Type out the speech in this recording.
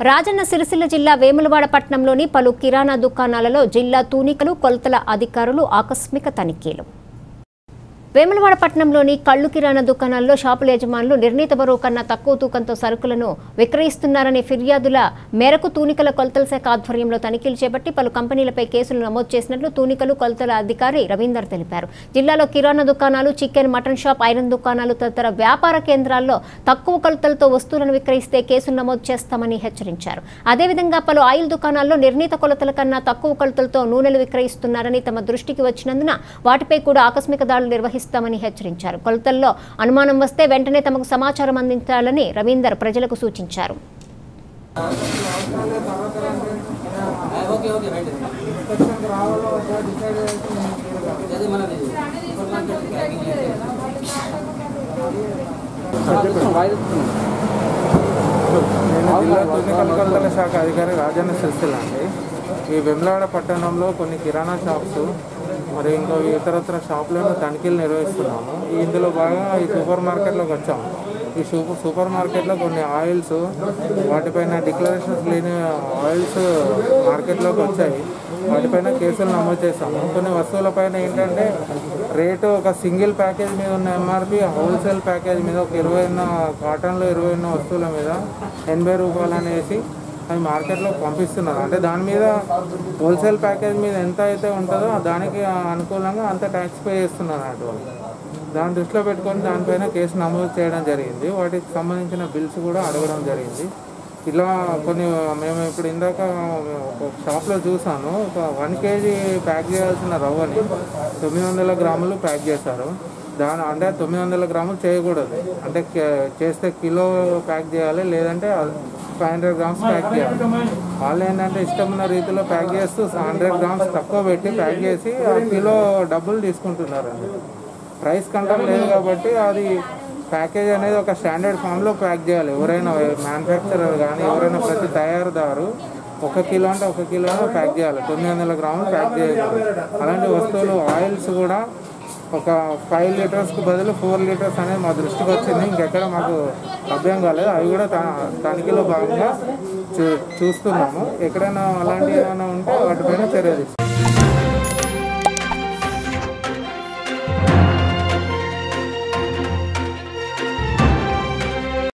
రాజన్న సిరిసిల్ల జిల్లా వేములవాడ పట్టణంలోని పలు కిరాణా దుకాణాలలో జిల్లా తూనికలు కొలతల అధికారులు ఆకస్మిక తనిఖీలు. వేములవాడ పట్టణంలోని కళ్ళు కిరాణా దుకాణాల్లో షాపుల యజమానులు నిర్ణీత బరువు కన్నా తక్కువ తూకంతో సరుకులను విక్రయిస్తున్నారనే ఫిర్యాదుల మేరకు తూనికల కొలతల శాఖ ఆధ్వర్యంలో తనిఖీలు చేపట్టి పలు కంపెనీలపై కేసులు నమోదు చేసినట్లు తూనికలు కొలతల అధికారి రవీందర్ తెలిపారు. జిల్లాలో కిరాణా దుకాణాలు చికెన్ మటన్ షాప్ ఐరన్ దుకాణాలు తదితర వ్యాపార కేంద్రాల్లో తక్కువ కొలతలతో వస్తువులను విక్రయిస్తే కేసులు నమోదు చేస్తామని హెచ్చరించారు. అదేవిధంగా పలు ఆయిల్ దుకాణాల్లో నిర్ణీత కొలతల కన్నా తక్కువ కొలతలతో నూనెలు విక్రయిస్తున్నారని తమ దృష్టికి వచ్చినందున వాటిపై కూడా ఆకస్మిక దాడులు నిర్వహిస్తామని హెచ్చరించారు. కొలతల్లో అనుమానం వస్తే వెంటనే తమకు సమాచారం అందించాలని రవీందర్ ప్రజలకు సూచించారు. జిల్లా శాఖ అధికారి రాజన్న సిరిసిల్ల అండి. ఈ వెమ్లాడ పట్టణంలో కొన్ని కిరాణా షాప్స్ మరి ఇంకో ఇతరత్ర షాపులను తనిఖీలు నిర్వహిస్తున్నాము. ఇందులో బాగా ఈ సూపర్ మార్కెట్లోకి వచ్చాము ఈ సూపర్ సూపర్ మార్కెట్లో కొన్ని ఆయిల్స్ వాటిపైన డిక్లరేషన్స్ లేని ఆయిల్స్ మార్కెట్లోకి వచ్చాయి. వాటిపైన కేసులు నమోదు చేశాము. కొన్ని వస్తువులపైన ఏంటంటే రేటు ఒక సింగిల్ ప్యాకేజ్ మీద ఉన్న ఎంఆర్పి హోల్సేల్ ప్యాకేజ్ మీద ఒక ఇరవై ఉన్న కాటన్లో ఇరవై ఉన్న వస్తువుల మీద ఎనభై రూపాయలు అనేసి అవి మార్కెట్లో పంపిస్తున్నారు. అంటే దాని మీద హోల్సేల్ ప్యాకేజ్ మీద ఎంత అయితే ఉంటుందో దానికి అనుకూలంగా అంత ట్యాక్స్ పే చేస్తున్నారు అటు దాని దృష్టిలో పెట్టుకొని దానిపైన కేసు నమోదు చేయడం జరిగింది. వాటికి సంబంధించిన బిల్స్ కూడా అడగడం జరిగింది. ఇలా కొన్ని మేము ఇప్పుడు ఇందాక ఒక షాప్లో చూసాను ఒక వన్ కేజీ ప్యాక్ చేయాల్సిన రవ్వని తొమ్మిది వందల గ్రాములు ప్యాక్ చేశారు. దాని అంటే తొమ్మిది వందల గ్రాములు చేయకూడదు. అంటే కే- చేస్తే కిలో ప్యాక్ చేయాలి లేదంటే ఫైవ్ హండ్రెడ్ గ్రామ్స్ ప్యాక్ చేయాలి. వాళ్ళు ఏంటంటే ఇష్టం ఉన్న రీతిలో ప్యాక్ చేస్తూ హండ్రెడ్ గ్రామ్స్ తక్కువ పెట్టి ప్యాక్ చేసి ఆ కిలో డబ్బులు తీసుకుంటున్నారు అండి ప్రైస్ కంట్రోల్ లేదు కాబట్టి అది ప్యాకేజ్ అనేది ఒక స్టాండర్డ్ ఫామ్లో ప్యాక్ చేయాలి. ఎవరైనా మ్యానుఫ్యాక్చరర్ కానీ ఎవరైనా ప్రతి తయారుదారు ఒక కిలో అంటే ఒక కిలో ప్యాక్ చేయాలి. తొమ్మిది వందల గ్రాములు ప్యాక్ చేయాలి. అలాంటి వస్తువులు ఆయిల్స్ కూడా ఒక ఫైవ్ లీటర్స్కి బదులు ఫోర్ లీటర్స్ అనేది మా దృష్టికి వచ్చింది. ఇంకెక్కడ మాకు లభ్యం కాలేదు. అవి కూడా తనిఖీలో భాగంగా చూ చూస్తున్నాము. ఎక్కడైనా అలాంటివి ఏమైనా ఉంటే వాటిపైన చర్య తీసుకుంటాం